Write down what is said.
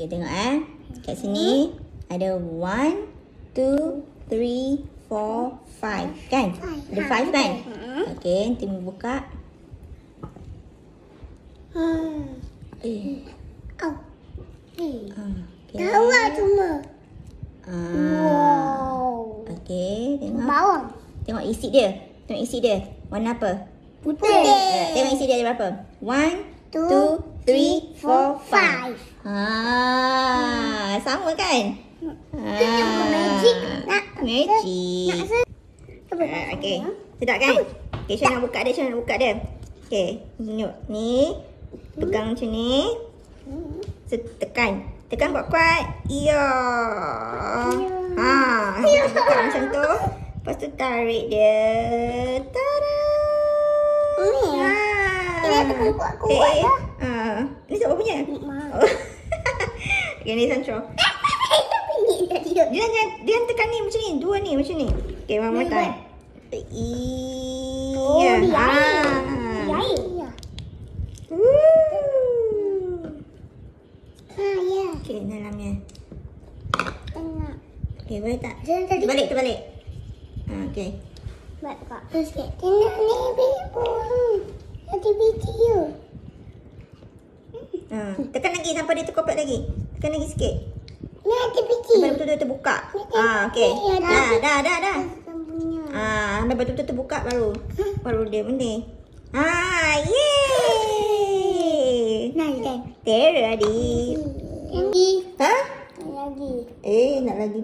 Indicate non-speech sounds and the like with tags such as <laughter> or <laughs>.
Okay, tengok eh. Kat sini ada one, two, three, four, five. Kan? Ada five kan? Okay, nanti buka. Hmm. Eh. Oh. Hmm. ah, Okay. Tawa semua. Ah. Wow. Okay, tengok. Bawang. Tengok isi dia. Tengok isi dia. Warna apa? Putih. Eh, Tengok isi dia ada berapa? One, two, three, four, five. Ha, sama kan? Ha, magic. Nak. Magic. Nak se- Ah, okay. Sedap kan? Okay, Syah nak buka dia. Syah nak buka dia. Okay, tengok. Ni. Pegang macam ni. Tekan. Tekan kuat-kuat. Ya. Ha, buka macam tu. Lepas tu tarik dia. Tada! Ni. Ha. Ini tekan kuat-kuat Eh, lah. ah. Ni siapa punya? Mak. Oh. <laughs> okay, ni Sancho. Dia dia, dia tekan ni macam ni, dua ni macam ni. Okay, one more time. Oh, Iya. dia air. Ah. Dia air. Ya. Okay, dalamnya. Tengok. Okay, boleh tak? Jangan tadi. Terbalik, terbalik. Ah, okay. Buat kak. Terus sikit. Tengok ni, bibu. Nanti biji you. Ah, tekan lagi sampai dia terkopat lagi. Tekan lagi sikit. Ni ada biji. Sampai betul-betul terbuka. Ah, okay. Ni ada. Dah, dah, dah, dah. Sambungnya. Ah, sampai betul-betul terbuka baru. Baru dia benda. Ah, yeay. Nah, dan. Teradi. Lagi. Ha? Lagi. Eh, nak lagi